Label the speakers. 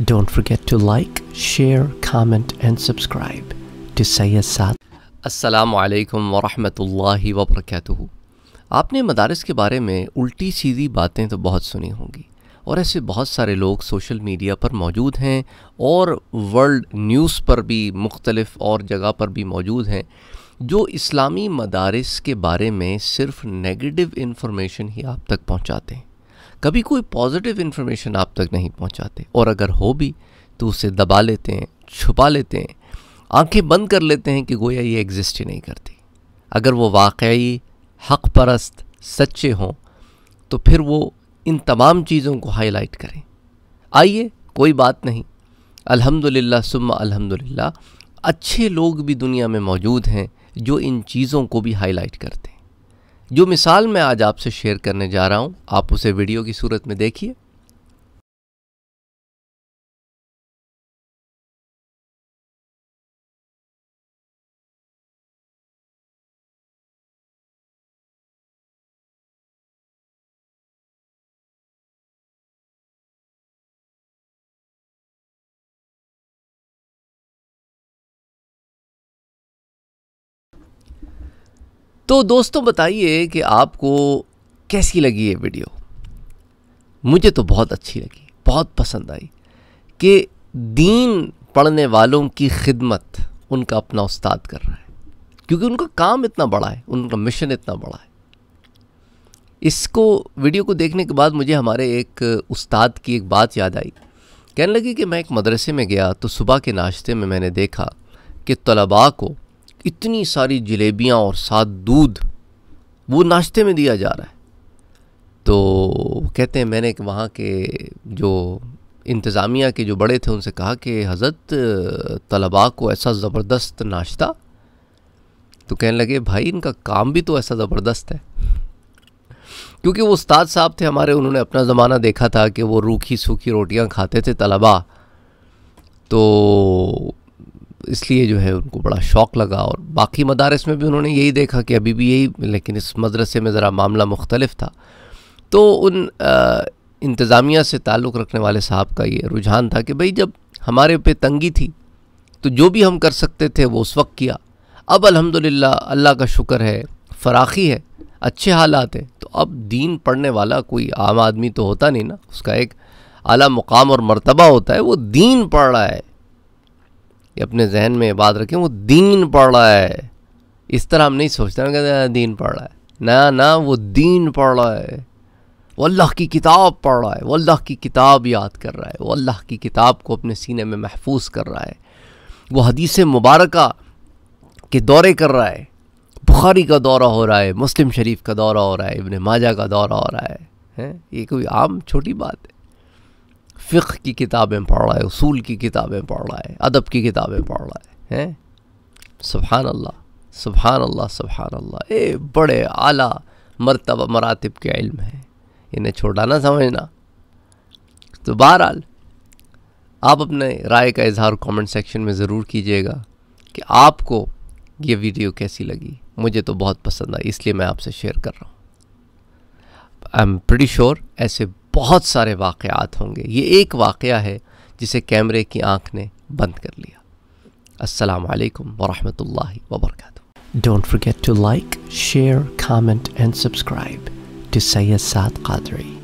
Speaker 1: Don't forget to like, share, comment and subscribe to Sayyid Saad.
Speaker 2: असलकम वरहमतुल्लाहि वबरकातुहू आपने मदारस के बारे में उल्टी सीधी बातें तो बहुत सुनी होंगी और ऐसे बहुत सारे लोग सोशल मीडिया पर मौजूद हैं और वर्ल्ड न्यूज़ पर भी मुख्तलफ़ और जगह पर भी मौजूद हैं जो इस्लामी मदारस के बारे में सिर्फ़ नेगेटिव इन्फॉर्मेशन ही आप तक पहुंचाते हैं कभी कोई पॉजिटिव इन्फॉर्मेशन आप तक नहीं पहुंचाते। और अगर हो भी तो उसे दबा लेते हैं, छुपा लेते हैं, आँखें बंद कर लेते हैं कि गोया ये एग्जिस्ट ही नहीं करती। अगर वो वाकई हक परस्त सच्चे हों तो फिर वो इन तमाम चीज़ों को हाईलाइट करें। आइए, कोई बात नहीं। अल्हम्दुलिल्लाह, सुम्मा अल्हम्दुलिल्लाह, अच्छे लोग भी दुनिया में मौजूद हैं जो इन चीज़ों को भी हाईलाइट करते हैं। जो मिसाल मैं आज आपसे शेयर करने जा रहा हूँ, आप उसे वीडियो की सूरत में देखिए। तो दोस्तों बताइए कि आपको कैसी लगी ये वीडियो? मुझे तो बहुत अच्छी लगी, बहुत पसंद आई कि दीन पढ़ने वालों की खिदमत उनका अपना उस्ताद कर रहा है। क्योंकि उनका काम इतना बड़ा है, उनका मिशन इतना बड़ा है। इसको, वीडियो को देखने के बाद मुझे हमारे एक उस्ताद की एक बात याद आई। कहने लगी कि मैं एक मदरसे में गया तो सुबह के नाश्ते में मैंने देखा कि तलबा को इतनी सारी जलेबियाँ और साथ दूध वो नाश्ते में दिया जा रहा है। तो कहते हैं, मैंने वहाँ के जो इंतज़ामिया के जो बड़े थे, उनसे कहा कि, हज़रत, तलबा को ऐसा ज़बरदस्त नाश्ता? तो कहने लगे, भाई, इनका काम भी तो ऐसा ज़बरदस्त है। क्योंकि वो उस्ताद साहब थे हमारे, उन्होंने अपना ज़माना देखा था कि वो रूखी सूखी रोटियाँ खाते थे, तलबा। तो इसलिए जो है उनको बड़ा शौक़ लगा और बाकी मदारस में भी उन्होंने यही देखा कि अभी भी यही, लेकिन इस मदरसे में ज़रा मामला मुख्तलफ था। तो उन इंतज़ामिया से ताल्लुक़ रखने वाले साहब का ये रुझान था कि भाई जब हमारे पे तंगी थी तो जो भी हम कर सकते थे वो उस वक्त किया। अब अल्हम्दुलिल्लाह, अल्लाह का शुक्र है, फराखी है, अच्छे हालात हैं तो अब दीन पढ़ने वाला कोई आम आदमी तो होता नहीं ना। उसका एक आला मुकाम और मर्तबा होता है, वो दीन पढ़ रहा है। ये अपने जहन में बात रखें, वो दीन पढ़ रहा है। इस तरह हम नहीं सोचते ना कहते दीन पढ़ रहा है। ना ना, वो दीन पढ़ रहा है। वो अल्लाह की किताब पढ़ रहा है। वो अल्लाह की किताब याद कर रहा है। वो अल्लाह की किताब को अपने सीने में महफूज कर रहा है। वो हदीस मुबारक के दौरे कर रहा है। बुखारी का दौरा हो रहा है, मुस्लिम शरीफ का दौरा हो रहा है, इबन माजा का दौरा हो रहा है। हैं? ये कोई आम छोटी बात है। फ़िक्र की किताबें पढ़ रहा है उसूल की किताबें पढ़ रहा है अदब की किताबें पढ़ रहा है? हैं सुबहान अल्लाह सुबहान अल्लाह सुबहान अल्लाह ए, बड़े आला मरतबा, मरातब के इल्म है। इन्हें छोटा ना समझना। तो बहरहाल, आप अपने राय का इजहार कमेंट सेक्शन में ज़रूर कीजिएगा कि आपको ये वीडियो कैसी लगी। मुझे तो बहुत पसंद आई, इसलिए मैं आपसे शेयर कर रहा हूँ। आई एम प्रीटी श्योर ऐसे बहुत सारे वाक़ात होंगे। ये एक वाक़ है जिसे कैमरे की आँख ने बंद कर लिया। अस्सलाम वालेकुम वरम वबरक
Speaker 1: don't forget to like share comment and subscribe to Syed सात कादरी